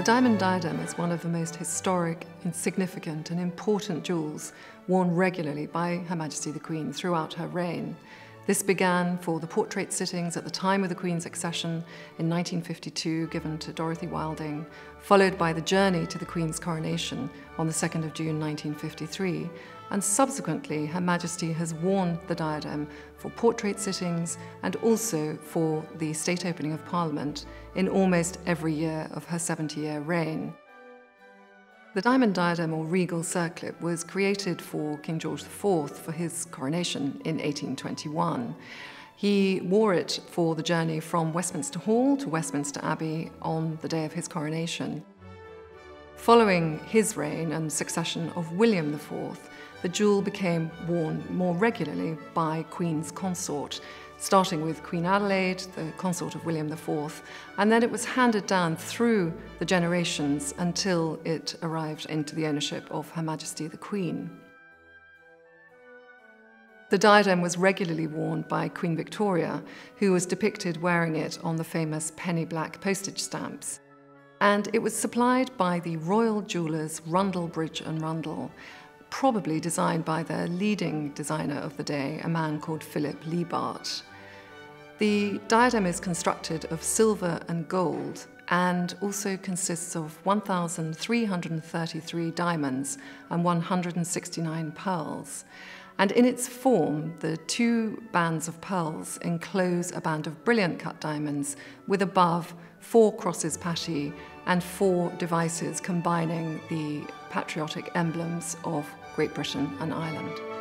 The diamond diadem is one of the most historic, insignificant, and important jewels worn regularly by Her Majesty the Queen throughout her reign. This began for the portrait sittings at the time of the Queen's accession in 1952, given to Dorothy Wilding, followed by the journey to the Queen's coronation on the 2nd of June 1953, and subsequently Her Majesty has worn the diadem for portrait sittings and also for the state opening of Parliament in almost every year of her 70-year reign. The diamond diadem or regal circlet was created for King George IV for his coronation in 1821. He wore it for the journey from Westminster Hall to Westminster Abbey on the day of his coronation. Following his reign and succession of William IV, the jewel became worn more regularly by Queen's consort, starting with Queen Adelaide, the consort of William IV, and then it was handed down through the generations until it arrived into the ownership of Her Majesty the Queen. The diadem was regularly worn by Queen Victoria, who was depicted wearing it on the famous penny black postage stamps. And it was supplied by the royal jewellers Rundell, Bridge and Rundell, probably designed by their leading designer of the day, a man called Philip Liebart. The diadem is constructed of silver and gold and also consists of 1,333 diamonds and 169 pearls. And in its form, the two bands of pearls enclose a band of brilliant cut diamonds with above four crosses pattée and four devices combining the patriotic emblems of Great Britain and Ireland.